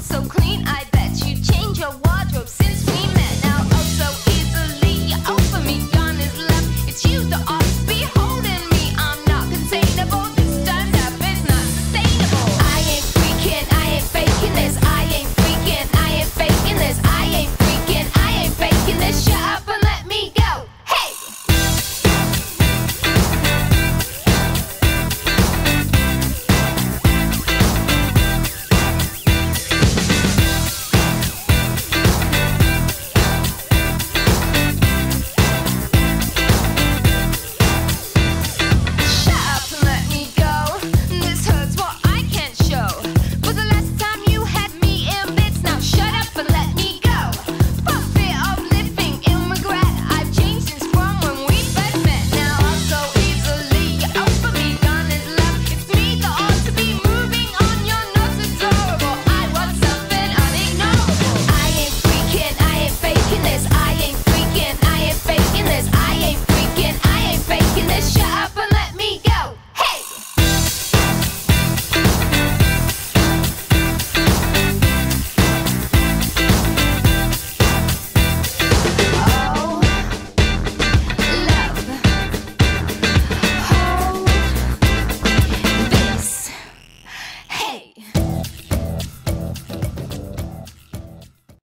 so clean.